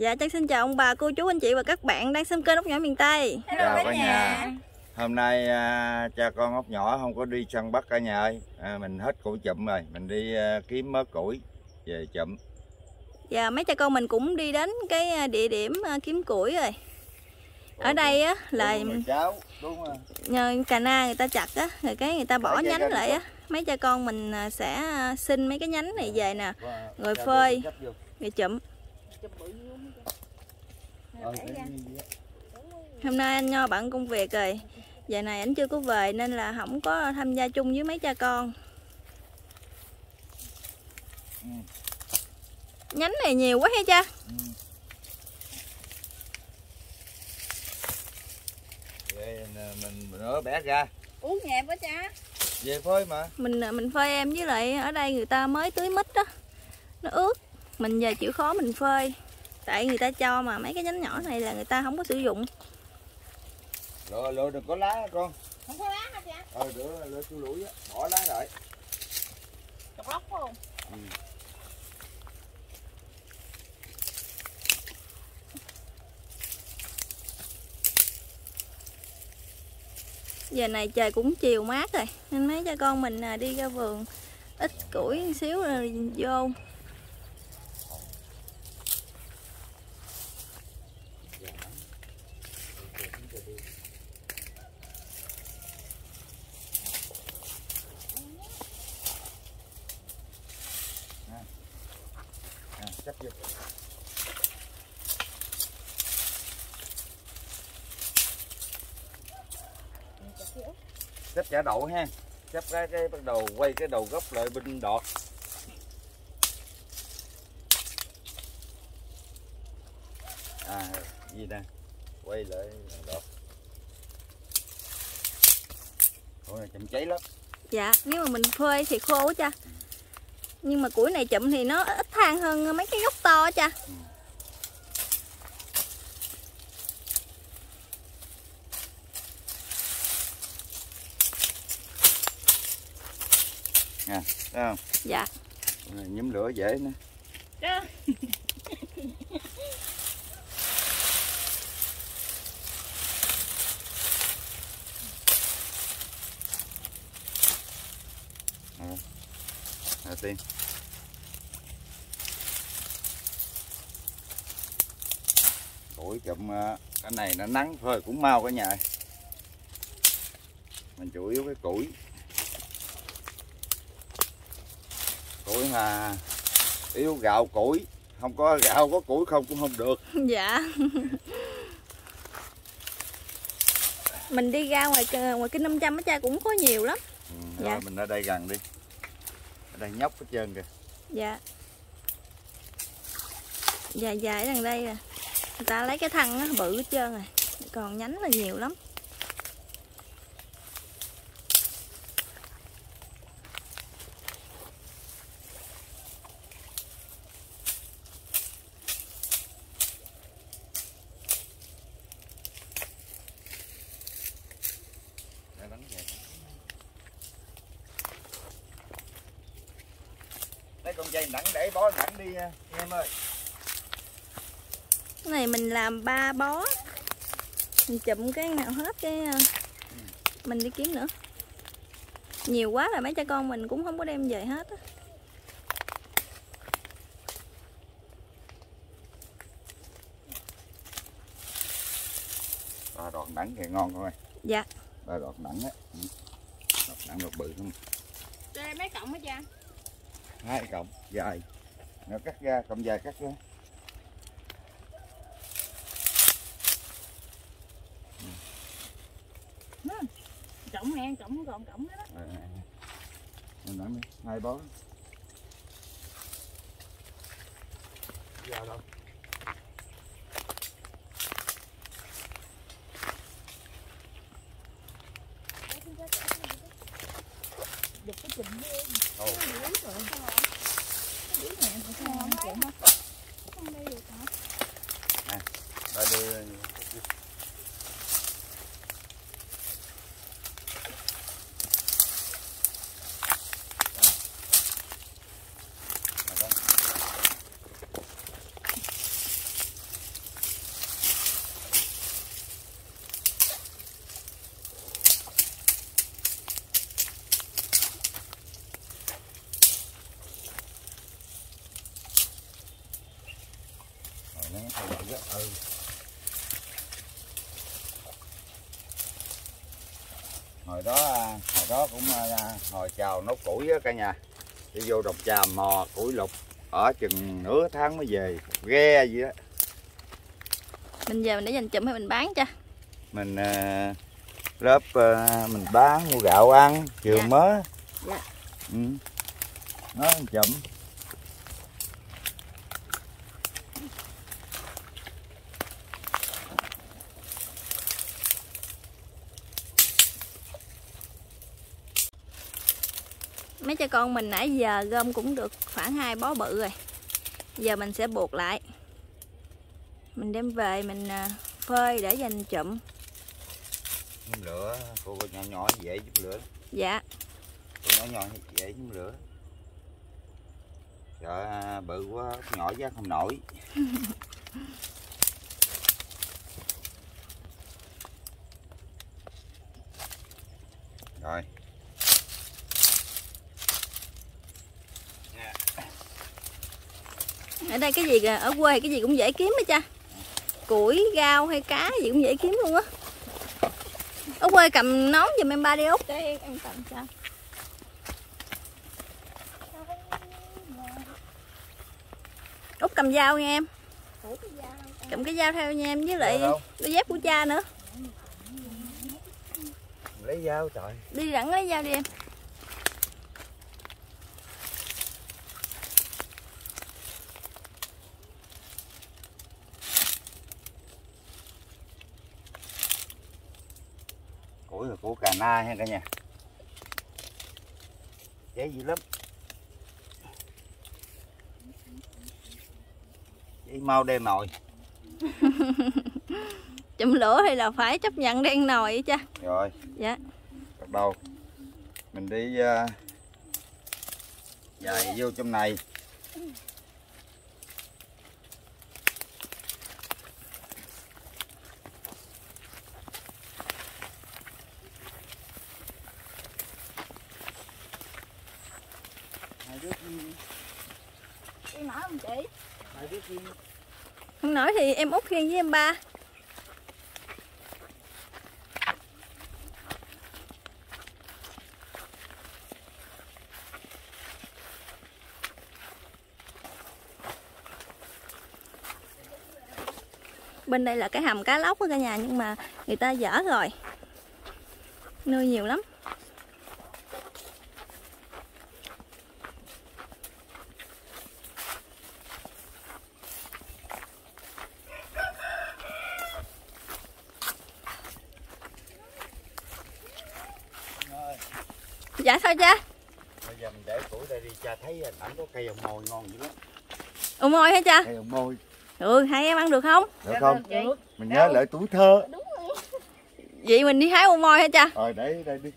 Dạ, Trang xin chào ông bà, cô chú, anh chị và các bạn đang xem kênh ốc nhỏ miền Tây. chào cả nhà hôm nay à, cha con ốc nhỏ không có đi săn bắt cả nhà ơi à, mình hết củi chụm rồi mình đi à, kiếm mớ củi về chụm Dạ, mấy cha con mình cũng đi đến cái à, địa điểm à, kiếm củi rồi. Ở đây á là đúng rồi cháu đúng rồi nhờ cà na người ta chặt á, rồi cái người ta bỏ nhánh lại á. Mấy cha con mình à, sẽ xin mấy cái nhánh này về nè, Rồi phơi. rồi chụm. Hôm nay anh Nho bận công việc rồi. Giờ này anh chưa có về nên là không có tham gia chung với mấy cha con. Ừ. Nhánh này nhiều quá hay cha? Ừ. Vậy mình nữa bẻ ra uống nhẹ quá cha về phơi mà mình mình phơi em với lại ở đây người ta mới tưới mít đó nó ướt mình về chịu khó mình phơi. Tại người ta cho mà mấy cái nhánh nhỏ này là người ta không có sử dụng. Lựa lựa đừng có lá con? Không có lá hả cha ờ lựa lựa chú lũi á. Bỏ lá lại. Chọc lóc không? Giờ này trời cũng chiều mát rồi nên mấy cha con mình à, đi ra vườn ít củi một xíu rồi vô à, chấp vô xếp chả đậu ha. Xếp cái cái bắt đầu quay cái đầu gốc lại bên đọt. À gì nè? Quay lại đọt. Ôi này chậm cháy lắm. Dạ nếu mà mình phơi thì khô cha. Nhưng mà củi này chụm thì nó ít than hơn mấy cái gốc to cha. Nè thấy không? Dạ. Con này nhúm lửa dễ nè Đó. đầu tiên. Củi chụm ờ, cái này nó nắng thôi cũng mau cả nhà ơi. mình chủ yếu cái củi củi mà yếu gạo củi. Không có gạo có củi không cũng không được. Dạ. Mình đi ra ngoài ngoài kinh 500 á cha cũng có nhiều lắm. Ừ, Dạ. rồi mình ở đây gần đi. Ở đây nhóc hết trơn kìa. Dạ. Dài dài đằng đây nè người ta lấy cái thân á bự hết trơn rồi còn nhánh là nhiều lắm Đây, đánh về. Nặng để bó nặng đi nha em ơi. Cái này mình làm ba bó. Mình chụm cái nào hết cái ờ, mình đi kiếm nữa. Nhiều quá là mấy cha con mình cũng không có đem về hết á. Ba đọt nặng thì ngon thôi. Dạ. Ba đọt nặng á. Ừ. đọt nặng đọt bự không Đây mấy cọng hả cha hai cọng dài. Nó cắt ra cọng dài cắt ra. Cọng nè cọng còn cọng đó. À, mình nặng đi hai bó. Giờ đâu Giật cái chùm lên Ồ. Đuối rồi sao hả Đuối nè sao không chịu Không. Đây được hả ba đưa nó agak agak tahu hồi đó hồi đó cũng à, hồi chào nấu củi á cả nhà đi vô đồng trà mò củi lục ở chừng nửa tháng mới về ghe gì đó mình giờ mình để dành chụm hay mình bán cho mình uh, lớp uh, mình bán mua gạo ăn chiều dạ. mớ dạ. ừ. nó chậm cha con mình. Nãy giờ gom cũng được khoảng hai bó bự rồi. Giờ mình sẽ buộc lại. Mình đem về mình à, phơi để dành chụm. Lửa cô nhỏ nhỏ dễ giúp lửa. Dạ. Cô nhỏ nhỏ dễ giúp lửa. Sợ à, bự quá nhỏ giá không nổi. Rồi ở đây cái gì ở quê cái gì cũng dễ kiếm hết cha củi rau hay cá gì cũng dễ kiếm luôn á. Ở quê cầm nón giùm em ba đi út. Để em cầm cho. Út cầm dao nha em. Cầm cái dao theo nha em với lại đôi dép của cha nữa. Lấy dao trời. Đi rẳng lấy dao đi em của cà na ha cả nhà. Cháy dữ lắm. Cháy mau đem nồi chùm lửa thì là phải chấp nhận đen nồi cha rồi. Dạ. Bắt đầu. Mình đi uh, dài vô trong này hai đứa đi- em nói không chị hai đứa đi. không nói thì em út khiêng với em ba. Bên đây là cái hầm cá lóc của cả nhà, nhưng mà người ta dở rồi. Nuôi nhiều lắm dạ sao cha bây giờ mình để củi đây đi cha thấy ảnh có cây hồng mồi ngon dữ lắm. Ù môi hả cha? Cây hồng mồi. Ừ hai em ăn được không? Được không? mình nhớ lại tuổi thơ. Vậy mình đi hái ù môi hả cha? Rồi để đây đi.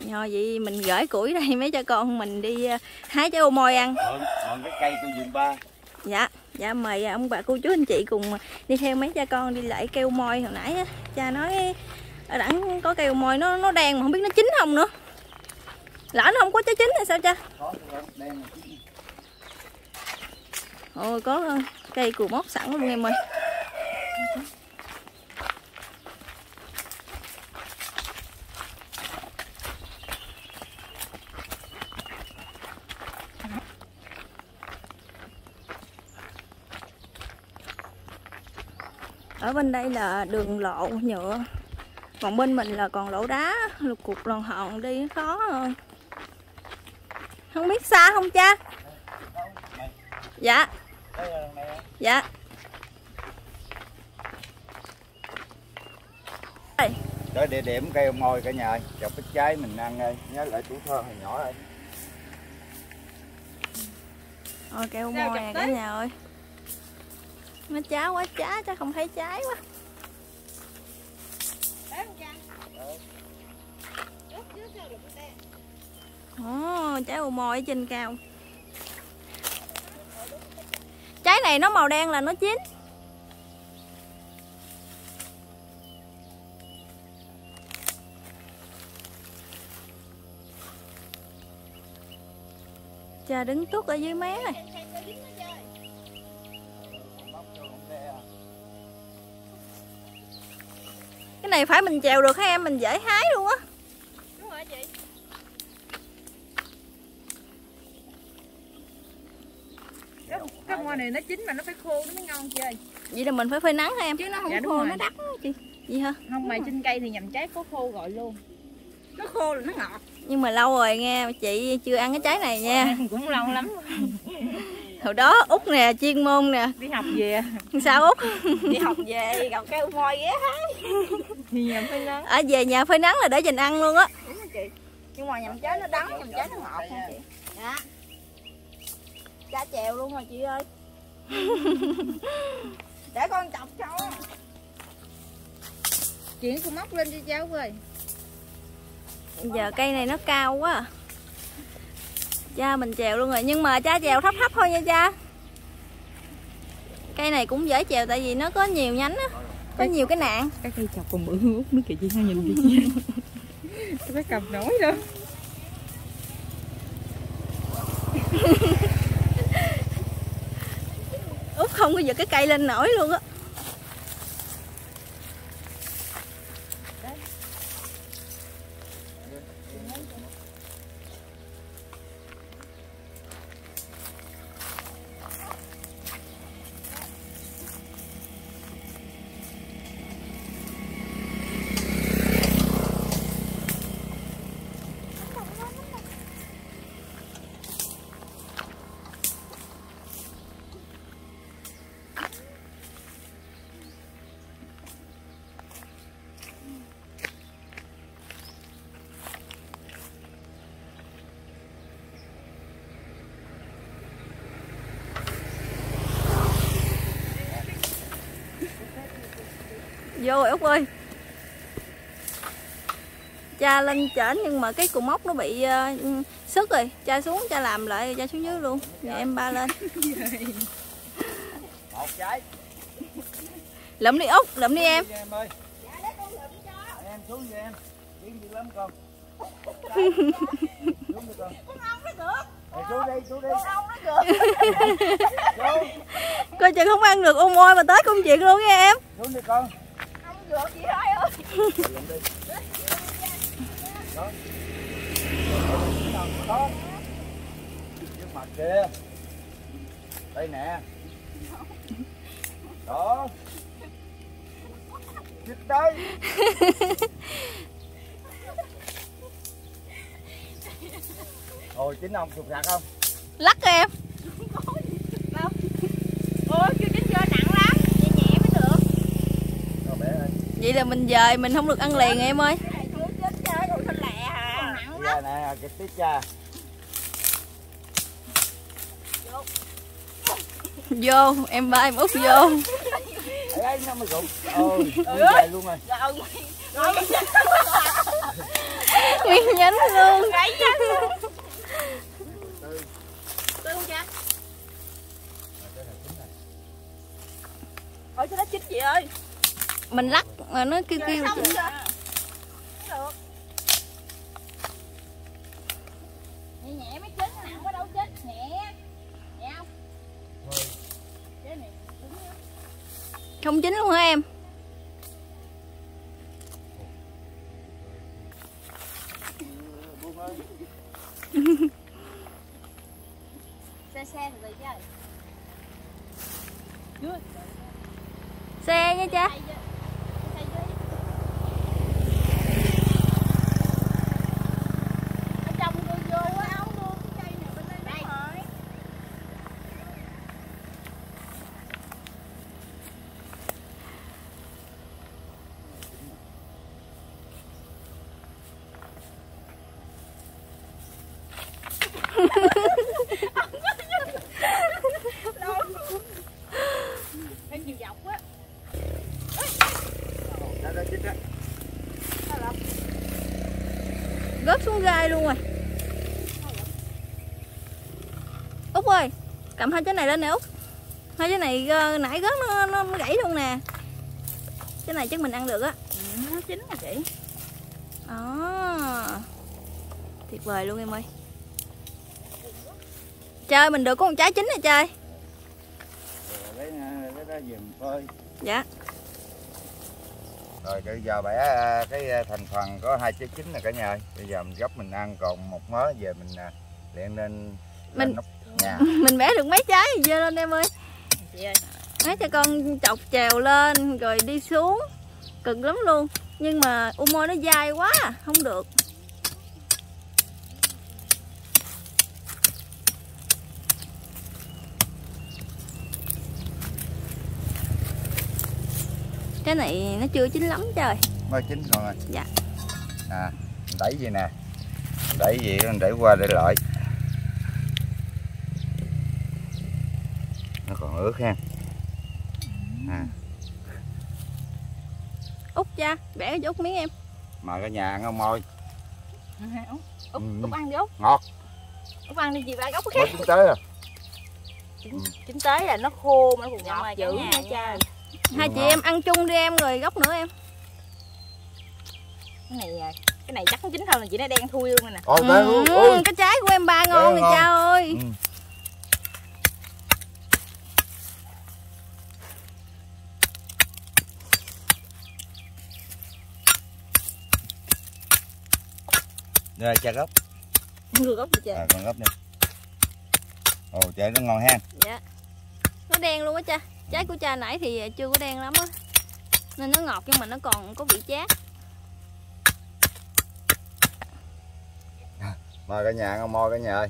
Rồi vậy mình gửi củi đây mấy cha con mình đi ờ, hái trái ô môi ăn. mượn cái cây tôi vườn ba. Dạ, dạ mời ông bà cô chú anh chị cùng đi theo mấy cha con đi lại cây ô môi hồi nãy á. Cha nói ở đẳng có cây ô môi nó nó đen mà không biết nó chín không nữa. Lỡ nó không có trái chín hay sao cha? có đen mà chứ. Ôi, có cây cù móc sẵn luôn em ơi. ở bên đây là đường lộ nhựa. Còn bên mình là còn lỗ đá. Lục cục lòn hòn đi, khó. Rồi không biết xa không cha? Dạ. Dạ. Tới địa điểm cây ông môi cả nhà ơi. chọc ít trái mình ăn ơi. Nhớ lại tuổi thơ hồi nhỏ ơi. Ôi chụp nè tới? cả nhà ơi. Nó cháo quá chá chắc không thấy trái quá. Ồ, trái ô môi ở trên cao Trái này nó màu đen là nó chín Cha đứng tút ở dưới mé này Cái này phải mình chèo được hả em? Mình dễ hái luôn á cái hoa này nó chín mà nó phải khô nó mới ngon chị ơi. Vậy là mình phải phơi nắng hả em? Chứ nó không dạ, khô rồi. nó đắng chị. Gì hả? Không mày trên cây thì nhầm trái có khô gọi luôn. Nó khô là nó ngọt. Nhưng mà lâu rồi nghe chị chưa ăn cái trái này nha. Cũng lâu lắm. Hồi đó út nè chuyên môn nè. Đi học về. Sao út? Đi học về gặp keo voi ghé hái. Nắng. Ở về nhà phơi nắng là để dành ăn luôn á. Đúng rồi chị. Nhưng mà nhầm trái nó đắng nhầm trái nó ngọt nha chị. Dạ. Cha chèo luôn rồi chị ơi để con chọc cho chuyển con móc lên cho cháu ơi. Giờ cây này nó cao quá à. cha mình chèo luôn rồi nhưng mà cha chèo thấp thấp thôi nha cha. Cây này cũng dễ chèo tại vì nó có nhiều nhánh á có nhiều cái nạn. cái cây chọc còn bự hơn út nữa kìa chị không nhìn kìa tôi phải cầm nổi đâu út không có giật cái cây lên nổi luôn á. Vô rồi út ơi. Cha lên trển nhưng mà cái cục móc nó bị uh, sức rồi. Cha xuống cha làm lại cha xuống dưới luôn. Nhà em ba lên. Một trái. Lụm đi út lụm đi em. Đi em xuống cho em. Tiếng dữ lắm con. Xuống đi con. Mày xuống đi xuống đi. Xuống. Coi chừng không ăn được ô môi mà tới công chuyện luôn nha em. Xuống đi con được chị hai ơi Đó. Đó. Trước mặt kia. Đây nè. Đó. Chích đây. Ôi chính ông chụp sạc không? lắc em ôi chưa chín chưa nặng lắm nhẹ nhẹ mới được Rồi bé ơi vậy là mình dời mình không được ăn liền em ơi à nè, tí cha. vô em ba em út vô Ấy ấy nó mới gục. Ôi, đi về luôn rồi. rồi rồi nguyên nhánh luôn không cha ôi cho nó chín chị ơi mình lắc mà nó kêu kêu xong chưa được nhẹ nhẹ mới chín nặng quá đâu chín nhẹ nhẹ không? Cái này cứng lắm. không chín luôn hả em? Xe xe từ chứ. Xe nha cha Tay chứ. Tay chứ. Ở trong tôi vô á, áo luôn cái cây này bên đây nó rồi. Em chiều dọc á. Ra đây chích á. Rớt xuống gai luôn rồi. Út ơi cầm hai trái này lên nè út hai trái này ờ, nãy rớt nó, nó, nó gãy luôn nè. Cái này chắc mình ăn được á. Ừ, nó chín rồi chị. à, tuyệt vời luôn em ơi. Chơi mình được có một trái chín này chơi. Lấy lấy ra giùm coi. dạ Rồi bây giờ bẻ à, cái à, thành phần có hai trái chín này cả nhà ơi. Bây giờ mình gấp mình ăn còn một mớ về mình à, lẹn lên Mình- nắp Nha. mình bẻ được mấy trái dơ lên em ơi? Chị ơi. Mấy cha con chọc trèo lên rồi đi xuống. Cực lắm luôn. Nhưng mà u môi nó dai quá à, không được cái này nó chưa chín lắm trời Mới chín ơi. Dạ. À, đẩy gì nè. Đẩy gì đẩy qua để lại. Nó còn ướt ha. À, út cha bẻ cho út miếng em mời cả nhà ăn không môi. út út Ừ. út ăn đi út Ngọt. út ăn đi chị ba gốc khác chín tới à. chín, chín tới là nó khô mà nó còn ngọt dữ nha. cha hai chị em ăn chung đi em rồi gốc nữa em cái này à, cái này chắc chín hơn là chị nó đen thui luôn rồi nè Ôi, Ừ, ui. cái trái của em ba ngon ngon. cha ơi Ừ. Rồi cha gốc, vừa gốc gì trời à, con gốc đi. Ồ, trái nó ngon ha. dạ nó đen luôn á cha trái của cha nãy thì chưa có đen lắm á nên nó ngọt nhưng mà nó còn có vị chát Mời cả nhà ngon môi cả nhà ơi.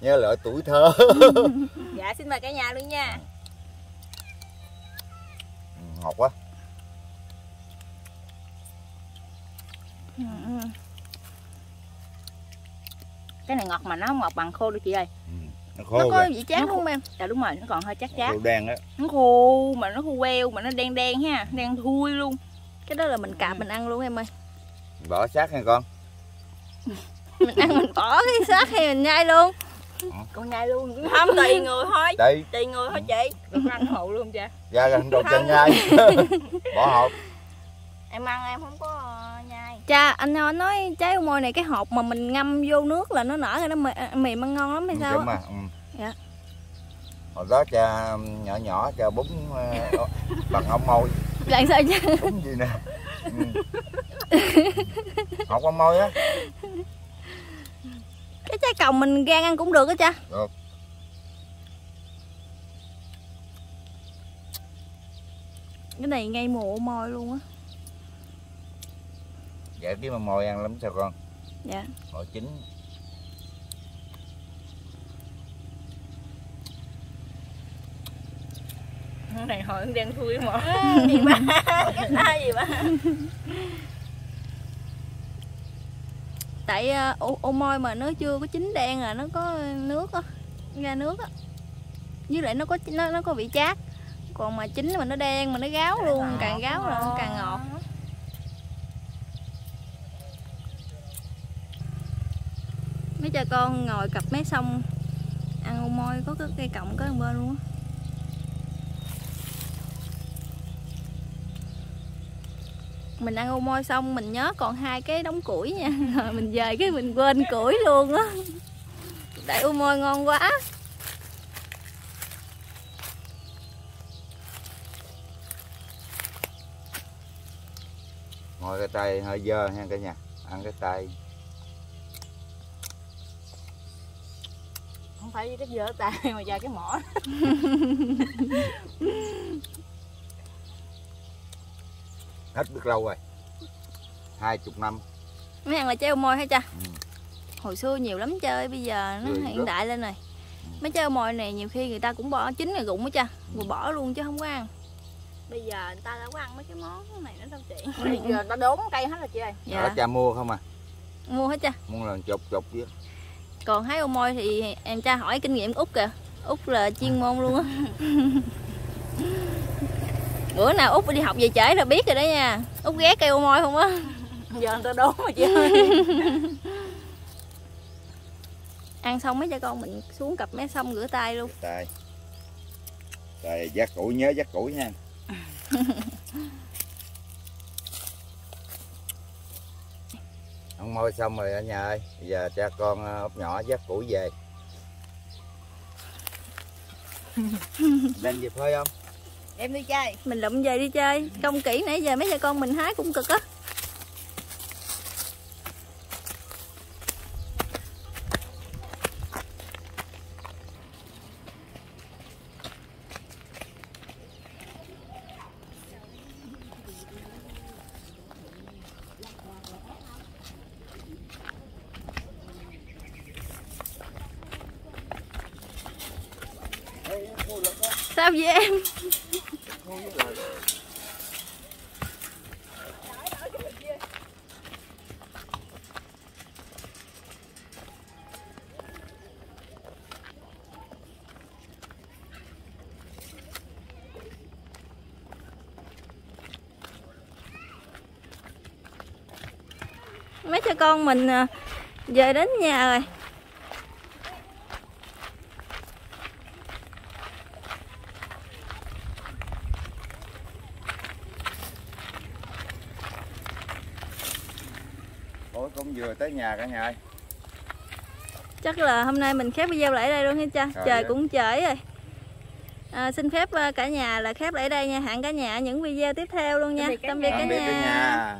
Nhớ lại tuổi thơ. dạ xin mời cả nhà luôn nha Ừ, ngọt quá. ừ. ừ. cái này ngọt mà nó không ngọt bằng khô đâu chị ơi Ừ, nó nó khô có rồi. vị chát Nó luôn em? Dạ đúng rồi nó còn hơi chát chát Khô đen đó. nó khô mà nó khô queo mà nó đen đen ha đen thui luôn. Cái đó là mình cạp mình ăn luôn em ơi. Bỏ sát nha con. mình ăn mình bỏ cái xác hay mình nhai luôn. Con nhai luôn. Không tùy người thôi. Đây, tùy người thôi chị. Con ăn hộ luôn cha. Ra ra đồ chân nhai. Bỏ hộp. em ăn em không có cha anh nói, nói trái ô môi này cái hộp mà mình ngâm vô nước là nó nở ra nó mềm, mềm ăn ngon lắm hay sao Đúng á mà. Ừ. Dạ. Hồi đó cha nhỏ nhỏ cha bún ờ, bằng ống môi. làm sao cha Bún gì nè. Ừ. Học ống môi á. cái trái còng mình gan ăn cũng được á cha Được. cái này ngay mùa ô môi luôn á Dạ kiếm mà môi ăn lắm sao con? dạ. Hồi chín. cái này hồi nó đen thui mà gì ba cái tay gì ba tại ờ, ô, ô môi mà nó chưa có chín đen là nó có nước á ra nước á. Với lại nó có nó nó có vị chát. Còn mà chín mà nó đen mà nó gáo luôn càng gáo là càng ngọt cái cho con ngồi cặp mé sông. Ăn ô môi, có cái cây cọng có bên luôn á. Mình ăn ô môi xong, mình nhớ còn hai cái đống củi nha. Rồi mình về cái mình quên củi luôn á. Tại ô môi ngon quá. Ngồi cái tay hơi dơ ha cả nhà. Ăn cái tay. Không phải cái dở tay mà ra cái mỏ Hết biết lâu rồi. Hai chục năm. mấy ăn là ô môi hả cha Ừ. hồi xưa nhiều lắm chơi bây giờ nó Ừ, hiện rất. đại lên rồi mấy trái ô môi này nhiều khi người ta cũng bỏ chín rồi rụng á cha rồi bỏ luôn chứ không có ăn bây giờ người ta đã có ăn mấy cái món này nữa đâu chị Ừ. bây giờ người ta đốn cây hết rồi chị ơi Dạ. Đó dạ cha mua không à? mua hết cha Muốn lần chục chục chứ. Còn hái ô môi thì em cha hỏi kinh nghiệm út kìa. Út là chuyên môn luôn á. Bữa nào út đi học về trễ là biết rồi đó nha. Út ghé cây ô môi không á. Giờ người ta đốn rồi chị ơi. Ăn xong mấy cha con mình xuống cặp mé sông rửa tay luôn. Tay. Tay dắt củi nhớ dắt củi ha ăn môi xong rồi ở nhà ơi. Bây giờ cha con ờ, ốc nhỏ dắt củi về. Lên về phơi không? Em đi chơi. Mình lụm về đi chơi. Công kỹ nãy giờ mấy cha con mình hái cũng cực á sao vậy em mấy cha con mình à, về đến nhà rồi. Ủa cũng vừa tới nhà cả nhà ơi. Chắc là hôm nay mình khép video lại đây luôn nha cha. Trời dạ. cũng trễ rồi. À, xin phép à, cả nhà là khép lại đây nha hẹn cả nhà những video tiếp theo luôn nha. Tạm biệt cả nhà. cả tạm biệt cả nhà